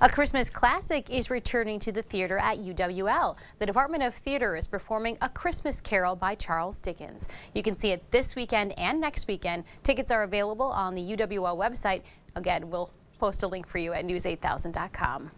A Christmas classic is returning to the theater at UWL. The Department of Theater is performing A Christmas Carol by Charles Dickens. You can see it this weekend and next weekend. Tickets are available on the UWL website. Again, we'll post a link for you at news8000.com.